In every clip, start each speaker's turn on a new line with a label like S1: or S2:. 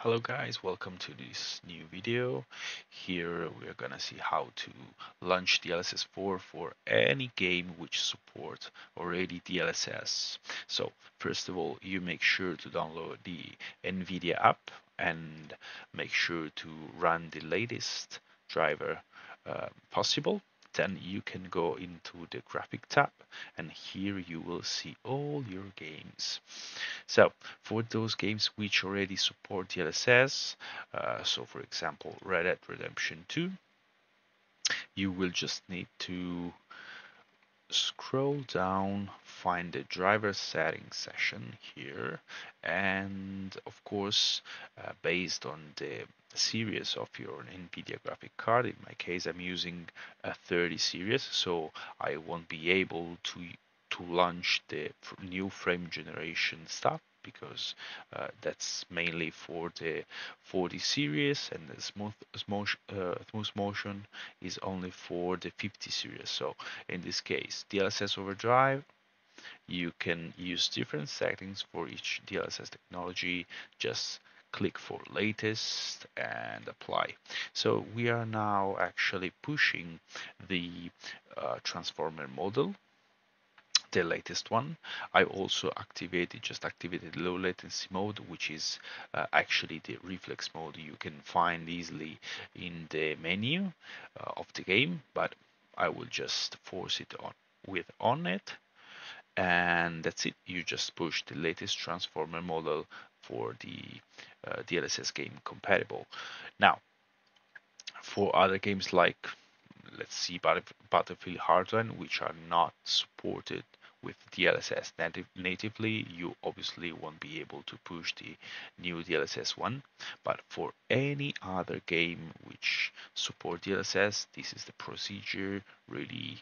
S1: Hello guys, welcome to this new video. Here we're gonna see how to launch DLSS4 for any game which supports already DLSS. So first of all, you make sure to download the NVIDIA app and make sure to run the latest driver uh, possible then you can go into the graphic tab and here you will see all your games. So for those games which already support DLSS uh, so for example Red Dead Redemption 2 you will just need to scroll down find the driver settings section here and of course uh, based on the series of your nvidia graphic card. In my case i'm using a 30 series so i won't be able to to launch the new frame generation stuff because uh, that's mainly for the 40 series and the smooth, smooth, uh, smooth motion is only for the 50 series. So in this case DLSS override you can use different settings for each DLSS technology just click for latest and apply so we are now actually pushing the uh, transformer model the latest one. I also activated, just activated low latency mode, which is uh, actually the reflex mode you can find easily in the menu uh, of the game, but I will just force it on with on it. And that's it. You just push the latest transformer model for the uh, DLSS game compatible. Now, for other games like let's see Battlefield Hardline, which are not supported with DLSS native, natively, you obviously won't be able to push the new DLSS one. But for any other game which support DLSS, this is the procedure, really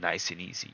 S1: nice and easy.